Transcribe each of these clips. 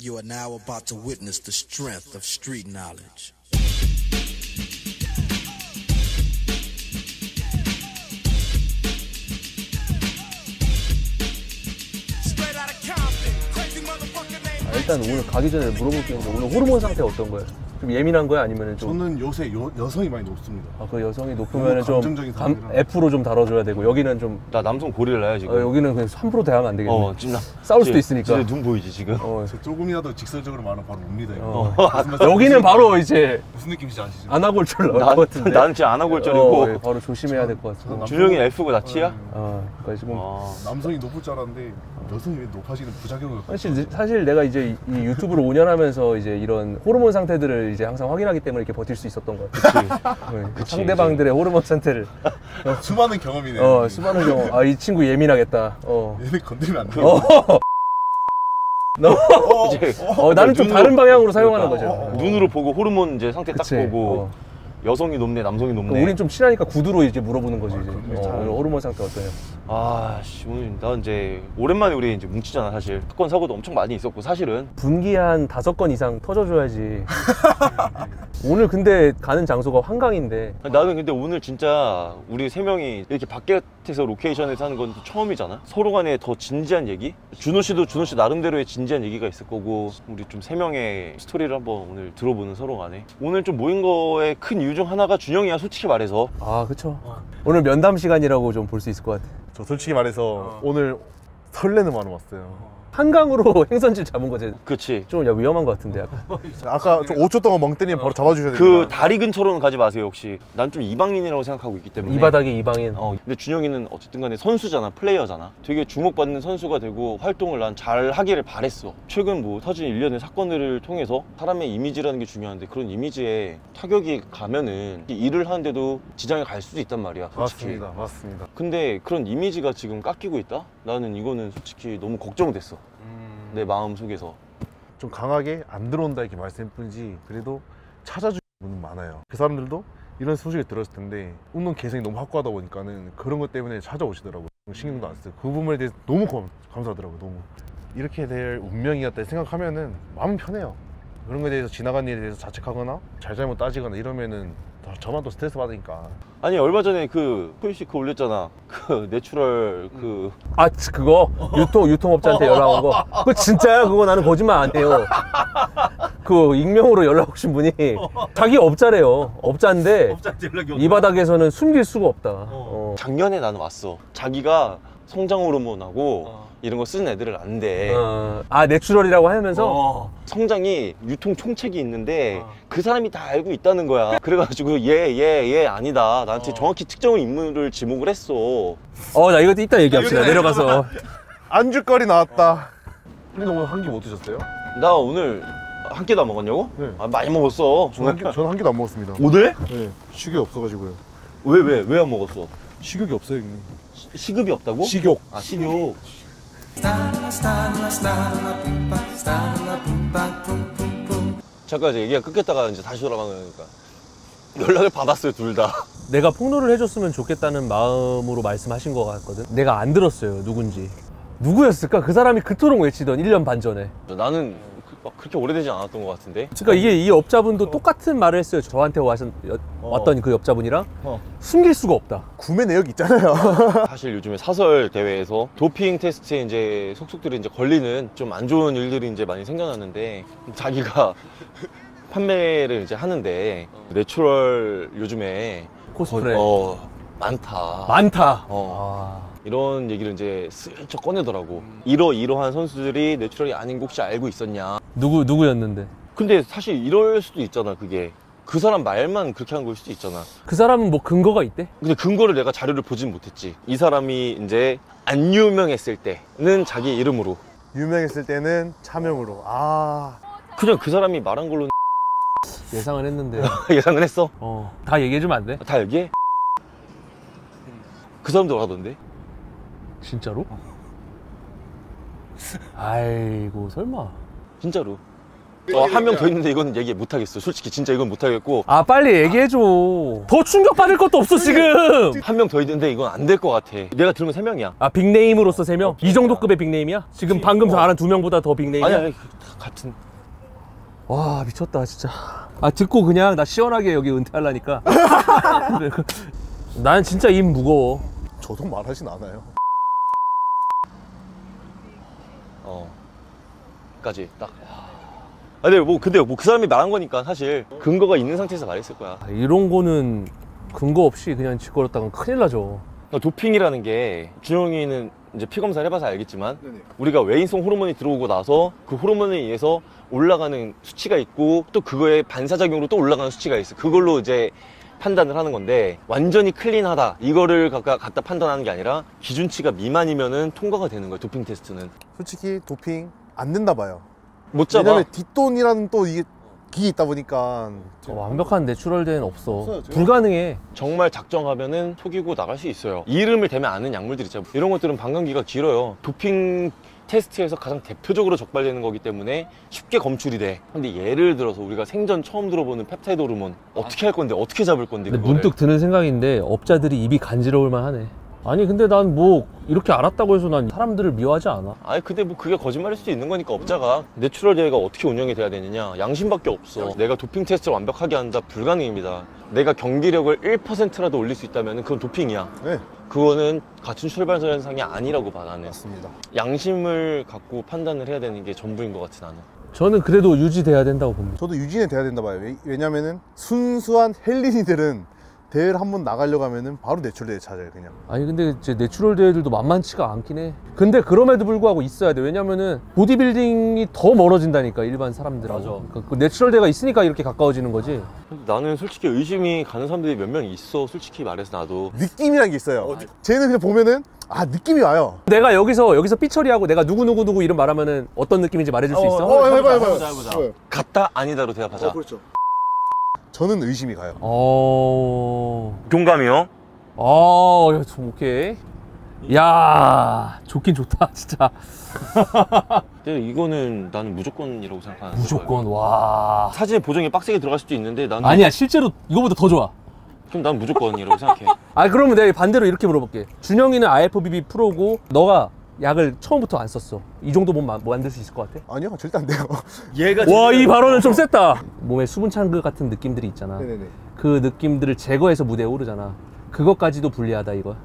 You are now about to witness the strength of street knowledge. 아, 일단 오늘 가기 전에 물어볼 게 있는데 오늘 호르몬 상태 어떤 거예요? 좀 예민한 거야 아니면 좀 저는 요새 여, 여성이 많이 높습니다. 아, 그 여성이 높으면 좀 감정적인 감, 사람이라. F로 좀 다뤄줘야 되고 여기는 좀 나 남성 고릴라야 지금. 어, 여기는 그냥 3% 대하면 안 되겠네. 어, 지금 나 싸울 수도 지금 있으니까. 진짜 눈 보이지 지금? 어, 저 조금이라도 직설적으로 말하면 바로 옵니다. 이거. 어. 무슨 말씀- 여기는 바로 이제 무슨 느낌인지 아시죠? 안아골절 나올 나, 것 같은데. 나는 진짜 안 하고 어, 올줄이고 예, 바로 조심해야 될 것 같아. 준영이 F고 나 T야? 어, 그러니까 지금 아, 남성이 높을 줄 알았는데 여성이 왜 높아지는 부작용을 사실 사실 내가 이제 이, 이 유튜브를 5년 하면서 이제 이런 호르몬 상태들을 이제 항상 확인하기 때문에 이렇게 버틸 수 있었던 것 같아. 네, 그치, 상대방들의 호르몬 상태를 수많은 경험이네요. 어, 수많은 경우 아이 친구 예민하겠다. 어. 얘네 건드리면 안 돼. 어. 너, 이제 어, 나는 좀 다른 방향으로 사용하는 거죠. 어, 어, 눈으로 보고 호르몬 이제 상태 그치. 딱 보고 어. 여성이 높네 남성이 높네. 우린 좀 친하니까 구두로 이제 물어보는 거지 이제. 그럼 어, 잘- 오늘 호르몬 상태 어떠냐? 아, 씨, 오늘 나 이제 오랜만에 우리 이제 뭉치잖아 사실. 사건 사고도 엄청 많이 있었고 사실은. 분기 한 다섯 건 이상 터져줘야지. 오늘 근데 가는 장소가 한강인데 나는 근데 오늘 진짜 우리 세 명이 이렇게 바깥에서 로케이션에서 하는 건 처음이잖아. 서로 간에 더 진지한 얘기. 준호 씨도 준호 씨 나름대로의 진지한 얘기가 있을 거고 우리 좀 세 명의 스토리를 한번 오늘 들어보는 서로 간에. 오늘 좀 모인 거의 큰 이유 중 하나가 준영이야 솔직히 말해서. 아 그쵸. 오늘 면담 시간이라고 좀 볼 수 있을 것 같아. 저 솔직히 말해서 오늘 설레는 마음 왔어요. 한강으로 행선지 잡은 거지. 그렇지. 좀 야, 위험한 것 같은데 약간. 아까 좀 5초 동안 멍 때리면 바로 잡아주셔야 됩니다. 그 다리 근처로는 가지 마세요 혹시. 난 좀 이방인이라고 생각하고 있기 때문에. 이 바닥에 이방인. 어, 근데 준영이는 어쨌든 간에 선수잖아, 플레이어잖아. 되게 주목받는 선수가 되고 활동을 난 잘 하기를 바랬어. 최근 뭐 터진 일련의 사건들을 통해서 사람의 이미지라는 게 중요한데 그런 이미지에 타격이 가면은 이 일을 하는데도 지장이 갈 수도 있단 말이야, 솔직히. 맞습니다. 맞습니다. 근데 그런 이미지가 지금 깎이고 있다? 나는 이거는 솔직히 너무 걱정됐어. 내 마음 속에서. 좀 강하게 안 들어온다 이렇게 말씀할 뿐이지 그래도 찾아주는 분은 많아요. 그 사람들도 이런 소식을 들었을 텐데 운동 개성이 너무 확고하다 보니까는 그런 것 때문에 찾아오시더라고요. 신경도 안 쓰고 그 부분에 대해서 너무 감, 감사하더라고요. 너무 이렇게 될 운명이었다 생각하면은 마음 편해요. 그런 거에 대해서 지나간 일에 대해서 자책하거나 잘잘못 따지거나 이러면은 더 저만 또 스트레스 받으니까 아니, 얼마 전에 그, 토이씨 그 올렸잖아. 그, 내추럴 그, 아 치, 그거 유통 유통업자한테 연락 온 거. 그거 진짜야? 그거 나는 거짓말 안 해요. 그 익명으로 연락 오신 분이 자기 업자래요. 업자인데 이 바닥에서는 숨길 수가 없다. 어. 작년에 나는 왔어. 자기가 성장 호르몬하고 이런 거 쓰는 애들은 안 돼. 어. 아 내추럴이라고 하면서 어. 성장이 유통 총책이 있는데 그 사람이 다 알고 있다는 거야. 그래가지고 얘 얘 얘 아니다. 나한테 정확히 특정한 인물을 지목을 했어. 어 나 이것도 이따 얘기합시다. 내려가서 안주거리 나왔다. 근데 오늘 한 끼 못 드셨어요? 나 오늘 한 끼도 안 먹었냐고? 네. 아, 많이 먹었어. 저는 한, 끼, 저는 한 끼도 안 먹었습니다. 오늘? 네, 식욕이 없어가지고요. 왜 왜 왜 안 먹었어? 식욕이 없어요, 형님. 시- 식욕이 없다고? 식욕. 아 식욕. 잠깐 이제 얘기가 끊겼다가 이제 다시 돌아가는 거니까 연락을 받았어요 둘 다. 내가 폭로를 해줬으면 좋겠다는 마음으로 말씀하신 것 같거든. 내가 안 들었어요 누군지. 누구였을까? 그 사람이 그토록 외치던 1년 반 전에. 나는 그- 막 그렇게 오래되지 않았던 것 같은데. 그러니까 이게 이 업자분도 똑같은 말을 했어요. 저한테 와신, 여- 왔던 그 업자분이랑 어. 숨길 수가 없다. 구매 내역 있잖아요. 사실 요즘에 사설 대회에서 도핑 테스트에 이제 속속들이 이제 걸리는 좀 안 좋은 일들이 이제 많이 생겨났는데 자기가 판매를 이제 하는데 내추럴 요즘에 코스프레 어 많다. 많다. 어. 아. 이런 얘기를 이제 슬쩍 꺼내더라고. 이러 이러한 선수들이 내추럴이 아닌 거 혹시 알고 있었냐? 누구 누구였는데? 근데 사실 이럴 수도 있잖아. 그게 그 사람 말만 그렇게 한 걸 수도 있잖아. 그 사람은 뭐 근거가 있대? 근데 근거를 내가 자료를 보진 못했지. 이 사람이 이제 안 유명했을 때는 자기 이름으로 유명했을 때는 차명으로. 아, 그냥 그 사람이 말한 걸로 예상은 했는데. 예상을 했어. 어. 다 얘기해주면 안 돼? 다 얘기해? 그 사람도 하던데? 진짜로? 아이고 설마. 진짜로. 어, 한 명 더 있는데 이건 얘기 못 하겠어. 솔직히 진짜 이건 못 하겠고 아 빨리 얘기해줘 더 충격받을 것도 없어 지금 한 명 더 있는데 이건 안 될 것 같아. 내가 들으면 세 명이야. 아 빅네임으로서 3명? 이 정도 급의 빅네임이야? 지금 방금 말한 두 명보다 더 빅네임이야? 아니 아니 같은. 와 미쳤다 진짜 아 듣고 그냥 나 시원하게 여기 은퇴하려니까. 난 진짜 입 무거워 저도 말하진 않아요. 어. 까지 딱. 아, 근데 뭐 근데 뭐 그 사람이 말한 거니까 사실 근거가 있는 상태에서 말했을 거야. 아, 이런 거는 근거 없이 그냥 짓거렸다간 큰일 나죠 그러니까 도핑이라는 게 준영이는 이제 피 검사를 해봐서 알겠지만 우리가 외인성 호르몬이 들어오고 나서 그 호르몬에 의해서 올라가는 수치가 있고 또 그거에 반사작용으로 또 올라가는 수치가 있어. 그걸로 이제 판단을 하는 건데 완전히 clean하다 이거를 갖다, 갖다 판단하는 게 아니라 기준치가 미만이면은 통과가 되는 거야 도핑 테스트는 솔직히 도핑 안 된다 봐요. 못 잡아 왜냐면 뒷돈이라는 또 이게 끼어 있다 보니까 어, 완벽한 내추럴 대회는 없어 불가능해 정말 작정하면은 속이고 나갈 수 있어요. 이름을 대면 아는 약물들 있잖아요. 이런 것들은 반감기가 길어요. 도핑 테스트에서 가장 대표적으로 적발되는 거기 때문에 쉽게 검출이 돼. 근데 예를 들어서 우리가 생전 처음 들어보는 펩타이드 호르몬 어떻게 할 건데 어떻게 잡을 건데. 문득 드는 생각인데 업자들이 입이 간지러울 만하네 아니 근데 난 뭐 이렇게 알았다고 해서 난 사람들을 미워하지 않아. 아니 근데 뭐 그게 거짓말일 수도 있는 거니까 업자가. 내추럴 대회가 어떻게 운영이 돼야 되느냐. 양심밖에 없어. 내가 도핑 테스트를 완벽하게 한다. 불가능입니다. 내가 경기력을 1%라도 올릴 수 있다면 그건 도핑이야. 네. 그거는 같은 출발선상이 아니라고 봐 나는. 맞습니다. 양심을 갖고 판단을 해야 되는 게 전부인 것 같아 나는. 저는 그래도 유지돼야 된다고 봅니다. 저도 유지돼야 된다 봐요. 왜- 왜냐면은 순수한 헬린이들은 대회를 한번 나가려고 하면은 바로 내추럴 대회 찾아요 그냥. 아니 근데 이제 내추럴 대회들도 만만치가 않긴 해 근데 그럼에도 불구하고 있어야 돼 왜냐면은 보디빌딩이 더 멀어진다니까 일반 사람들하고 맞아. 그러니까 그 내추럴 대회가 있으니까 이렇게 가까워지는 거지 나는 솔직히 의심이 가는 사람들이 몇 명 있어 솔직히 말해서 나도 느낌이란 게 있어요. 쟤는 그냥 보면은 아 느낌이 와요. 내가 여기서 여기서 삐처리하고 내가 누구 누구 누구 이름 말하면은 어떤 느낌인지 말해줄 수 있어? 어, 해봐 해봐 해보자, 해보자. 같다 아니다로 대답하자 그렇죠. 저는 의심이 가요. 어... 공감이요? 어... 야, 좀 오케이. 야 좋긴 좋다 진짜. 근데 이거는 나는 무조건이라고 생각하는 무조건 와. 사진에 보정이 빡세게 들어갈 수도 있는데 나는 아니야 실제로 이거보다 더 좋아. 그럼 난 무조건이라고 생각해. 아 그러면 내가 반대로 이렇게 물어볼게. 준영이는 IFBB 프로고 너가 약을 처음부터 안 썼어 이 정도면 마- 뭐 만들 수 있을 것 같아? 아니요 절대 안 돼요. 와이 발언은 좀 셌다 몸에 수분 창그 같은 느낌들이 있잖아 네네네. 그 느낌들을 제거해서 무대에 오르잖아 그것까지도 불리하다 이거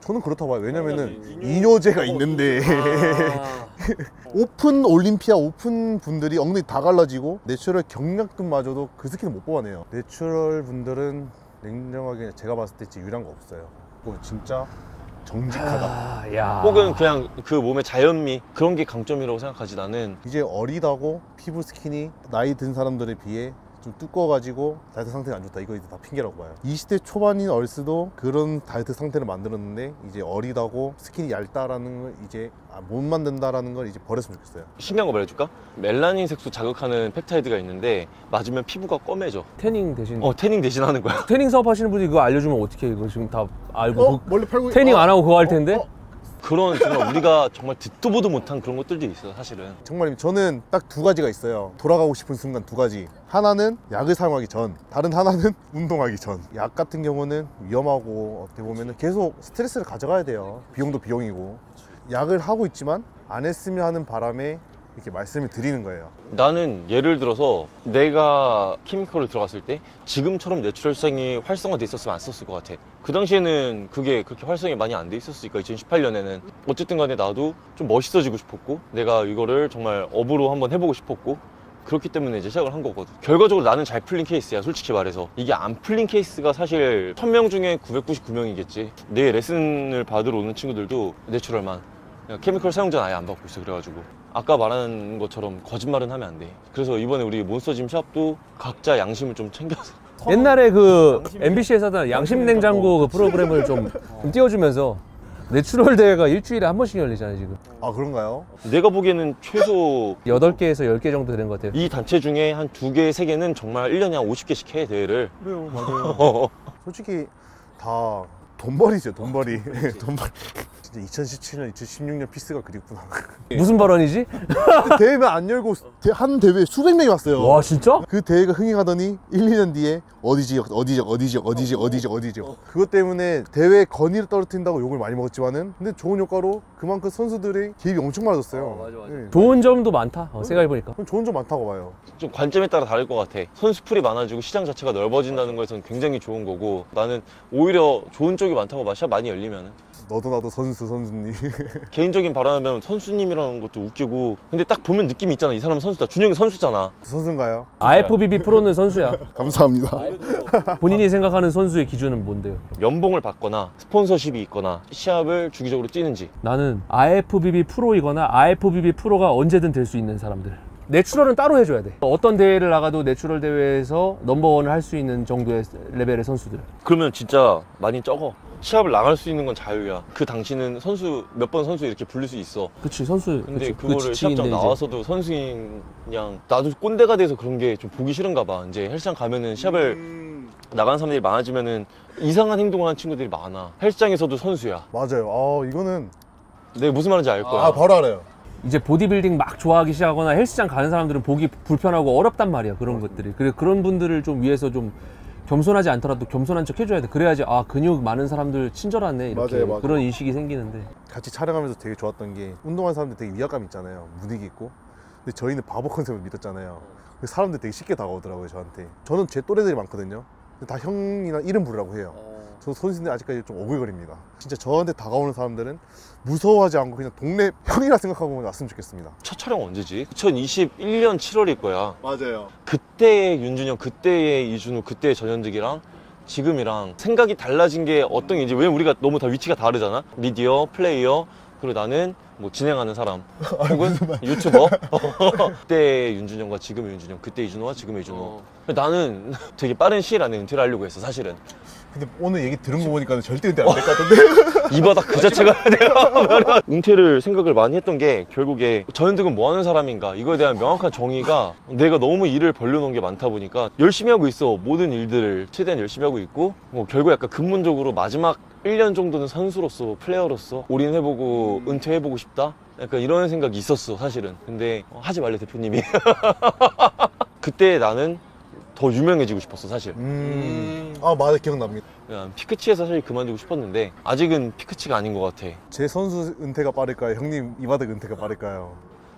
저는 그렇다고 봐요. 왜냐면은 이뇨제가 있는데 오픈 올림피아 오픈 분들이 엉덩이 다 갈라지고 내추럴 경량급마저도 그 skin을 못 뽑아내요. 내추럴 분들은 냉정하게 제가 봤을 때 진짜 유리한 거 없어요. 그거 진짜 정직하다. 아, 야. 혹은 그냥 그 몸의 자연미 그런 게 강점이라고 생각하지 나는 이제 어리다고 피부 skin이 나이 든 사람들에 비해 좀 두꺼워가지고 다이어트 상태가 안 좋다. 이거 이제 다 핑계라고 봐요. 20대 초반인 얼스도 그런 다이어트 상태를 만들었는데 이제 어리다고 skin이 얇다라는 걸 이제 아, 못 만든다라는 걸 이제 버렸으면 좋겠어요. 신기한 거 말해줄까? 멜라닌 색소 자극하는 펩타이드가 있는데 맞으면 피부가 검해져. 태닝 대신. 어 태닝 대신 하는 거야? 태닝 사업 하시는 분이 그거 알려주면 어떻게 이거 지금 다 알고 그- 멀리 팔고 태닝 어, 안 하고 그거 할 어, 텐데? 어. 그런 정말 우리가 정말 듣도 보도 못한 그런 것들도 있어 사실은. 정말 저는 딱 두 가지가 있어요. 돌아가고 싶은 순간 두 가지. 하나는 약을 사용하기 전 다른 하나는 운동하기 전. 약 같은 경우는 위험하고 어떻게 보면 계속 스트레스를 가져가야 돼요. 비용도 비용이고. 약을 하고 있지만 안 했으면 하는 바람에 이렇게 말씀을 드리는 거예요. 나는 예를 들어서 내가 chemical을 들어갔을 때 지금처럼 natural scene이 활성화돼 있었으면 안 썼을 것 같아. 그 당시에는 그게 그렇게 활성이 많이 안 돼 있었으니까 2018년에는. 어쨌든 간에 나도 좀 멋있어지고 싶었고 내가 이거를 정말 업으로 한번 해보고 싶었고 그렇기 때문에 이제 시작을 한 거거든. 결과적으로 나는 잘 풀린 케이스야 솔직히 말해서. 이게 안 풀린 케이스가 사실 1000명 중에 999명이겠지. 내 레슨을 받으러 오는 친구들도 natural만 chemical 사용자는 아예 안 받고 있어 그래가지고. 아까 말한 것처럼 거짓말은 하면 안 돼. 그래서 이번에 우리 몬스터짐 shop도 각자 양심을 좀 챙겨서. 옛날에 그 MBC에서 하던 양심 냉장고 그 프로그램을 좀, 좀 띄워주면서 natural 대회가 일주일에 한 번씩 열리잖아요 지금. 아 그런가요? 내가 보기에는 최소 8개에서 10개 정도 되는 것 같아요. 이 단체 중에 한 두 개, 세 개는 정말 1년에 한 50개씩 해 대회를. 그래요 맞아요. 솔직히 다 돈벌이죠 돈벌이. 돈벌이 진짜 2017년, 2016년 피스가 그립구나. 무슨 발언이지? 대회만 안 열고 대- 한 대회에 수백 명이 왔어요. 와 진짜? 그 대회가 흥행하더니 1, 2년 뒤에 어디 지역, 어디 지역, 어디 지역, 어디 지역, 어디 지역, 어디 지역. 그것 때문에 대회 건의를 떨어뜨린다고 욕을 많이 먹었지만은 근데 좋은 효과로 그만큼 선수들의 개입이 엄청 많아졌어요. 예. 좋은 점도 많다. 어, 생각해보니까. 그럼 좋은 점 많다고 봐요. 좀 관점에 따라 다를 것 같아. 선수 풀이 많아지고 시장 자체가 넓어진다는 거에서는 굉장히 좋은 거고 나는 오히려 좋은 쪽이 많다고 봐. 시합 많이 열리면 은. 너도 나도 선수 선수님. 개인적인 발언하면 선수님이라는 것도 웃기고 근데 딱 보면 느낌이 있잖아. 이 사람은 선수다. 준영이 선수잖아. 선수인가요? IFBB 프로는 선수야. 감사합니다. 본인이 생각하는 선수의 기준은 뭔데요? 연봉을 받거나 스폰서십이 있거나 시합을 주기적으로 뛰는지 나는 IFBB 프로이거나 IFBB 프로가 언제든 될 수 있는 사람들. natural은 따로 해줘야 돼. 어떤 대회를 나가도 natural 대회에서 넘버원을 할 수 있는 정도의 레벨의 선수들. 그러면 진짜 많이 적어. 시합을 나갈 수 있는 건 자유야. 그 당시는 선수 몇 번 선수 이렇게 부를 수 있어. 그치 선수. 근데 그치, 그 그거를 시합장. 나와서도 선수인 그냥 나도 꼰대가 돼서 그런 게 좀 보기 싫은가 봐. 이제 헬스장 가면은 시합을 나가는 사람들이 많아지면은 이상한 행동을 하는 친구들이 많아. 헬스장에서도 선수야. 맞아요. 아 이거는 내가 무슨 말인지 알 거야. 아 바로 알아요. 이제 보디빌딩 막 좋아하기 시작하거나 헬스장 가는 사람들은 보기 불편하고 어렵단 말이야 그런 것들이 그래 그런 분들을 좀 위해서 좀 겸손하지 않더라도 겸손한 척 해줘야 돼 그래야지 아 근육 많은 사람들 친절하네 이렇게 맞아요, 맞아요. 그런 인식이 생기는데 같이 촬영하면서 되게 좋았던 게 운동하는 사람들 되게 위압감 있잖아요. 분위기 있고. 근데 저희는 바보 컨셉을 믿었잖아요. 사람들 되게 쉽게 다가오더라고요 저한테. 저는 제 또래들이 많거든요. 근데 다 형이나 이름 부르라고 해요. 저 선수인데 아직까지 좀 오글거립니다. 진짜 저한테 다가오는 사람들은 무서워하지 않고 그냥 동네 형이라 생각하고 왔으면 좋겠습니다. 첫 촬영 언제지? 2021년 7월일 거야. 맞아요. 그때의 윤준영, 그때의 이준우, 그때의 전현득이랑 지금이랑 생각이 달라진 게 어떤 게 이제 왜냐면 우리가 너무 다 위치가 다르잖아. 미디어, 플레이어, 그리고 나는 뭐 진행하는 사람 혹은 유튜버. 그때의 윤준영과 지금의 윤준영, 그때 이준호와 지금의 이준호. 나는 되게 빠른 시일 안에 은퇴를 하려고 했어, 사실은. 근데 오늘 얘기 들은 거 보니까 절대 은퇴 안 될 것 같은데. 이 바닥 그 자체가 내가 은퇴를 생각을 많이 했던 게 결국에 전현득은 뭐 하는 사람인가 이거에 대한 명확한 정의가 내가 너무 일을 벌려놓은 게 많다 보니까 열심히 하고 있어 모든 일들을 최대한 열심히 하고 있고 뭐 결국 약간 근본적으로 마지막 1년 정도는 선수로서 플레이어로서 올인해보고 은퇴해보고 싶다 약간 이런 생각이 있었어 사실은 근데 어, 하지 말래 대표님이 그때 나는 더 유명해지고 싶었어 사실 음. 아 맞아 기억납니다. 그냥 피크치에서 사실 그만두고 싶었는데 아직은 피크치가 아닌 것 같아. 제 선수 은퇴가 빠를까요? 형님 이바닥 은퇴가 빠를까요?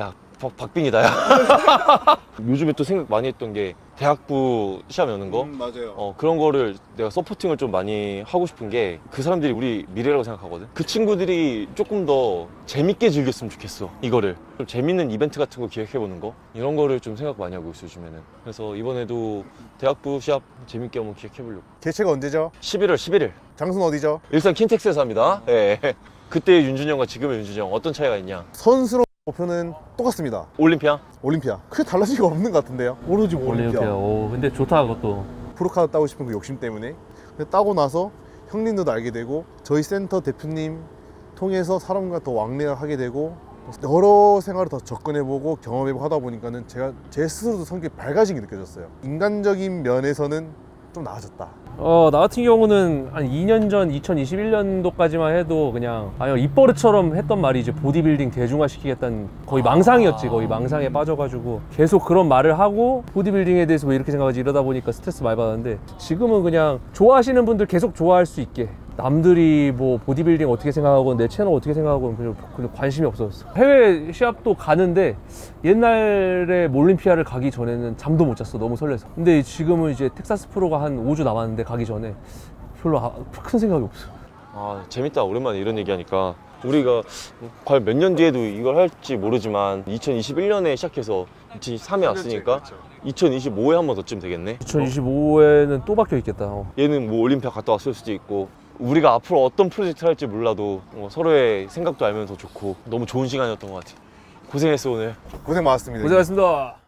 야 박, 박빙이다 야. 요즘에 또 생각 많이 했던 게 대학부 시합 여는 거. 맞아요. 어 그런 거를 내가 서포팅을 좀 많이 하고 싶은 게 그 사람들이 우리 미래라고 생각하거든. 그 친구들이 조금 더 재밌게 즐겼으면 좋겠어. 이거를 좀 재밌는 이벤트 같은 거 기획해 보는 거 이런 거를 좀 생각 많이 하고 있어 요즘에는. 그래서 이번에도 대학부 시합 재밌게 한번 기획해 보려고. 개최가 언제죠? 11월 11일 장소는 어디죠? 일산 킨텍스에서 합니다. 예. 그때의 윤준영과 지금의 윤준영 어떤 차이가 있냐? 선수로 목표는 똑같습니다. 올림피아? 올림피아. 크게 달라진 게 없는 것 같은데요. 오로지 올림피아. 올림피아 오 근데 좋다 그것도 프로카드 따고 싶은 그 욕심 때문에. 근데 따고 나서 형님들도 알게 되고 저희 센터 대표님 통해서 사람과 더 왕래하게 되고 여러 생활을 더 접근해보고 경험해보고 하다 보니까는 제가 제 스스로도 성격이 밝아진 게 느껴졌어요. 인간적인 면에서는 좀 나아졌다. 어, 나 같은 경우는 한 2년 전 2021년도까지만 해도 그냥 아니 입버릇처럼 했던 말이 이제 보디빌딩 대중화 시키겠다는 거의 망상이었지 거의 망상에 빠져가지고 계속 그런 말을 하고 보디빌딩에 대해서 왜 이렇게 생각하지 이러다 보니까 스트레스 많이 받았는데 지금은 그냥 좋아하시는 분들 계속 좋아할 수 있게 남들이 뭐 보디빌딩 어떻게 생각하고 내 채널 어떻게 생각하고 그냥, 그냥 관심이 없었어. 해외 시합도 가는데 옛날에 몰림피아를 가기 전에는 잠도 못 잤어. 너무 설레서. 근데 지금은 이제 텍사스 프로가 한 5주 남았는데 가기 전에 별로 아- 큰 생각이 없어. 아 재밌다. 오랜만에 이런 얘기하니까. 우리가 과연 몇 년 뒤에도 이걸 할지 모르지만 2021년에 시작해서 2023에 왔으니까 2025에 한 번 더쯤 되겠네. 2025에는 또 바뀌어 있겠다 어. 얘는 뭐 올림피아 갔다 왔을 수도 있고 우리가 앞으로 어떤 프로젝트를 할지 몰라도 뭐 서로의 생각도 알면 더 좋고 너무 좋은 시간이었던 것 같아 고생했어 오늘. 고생 많았습니다. 고생하셨습니다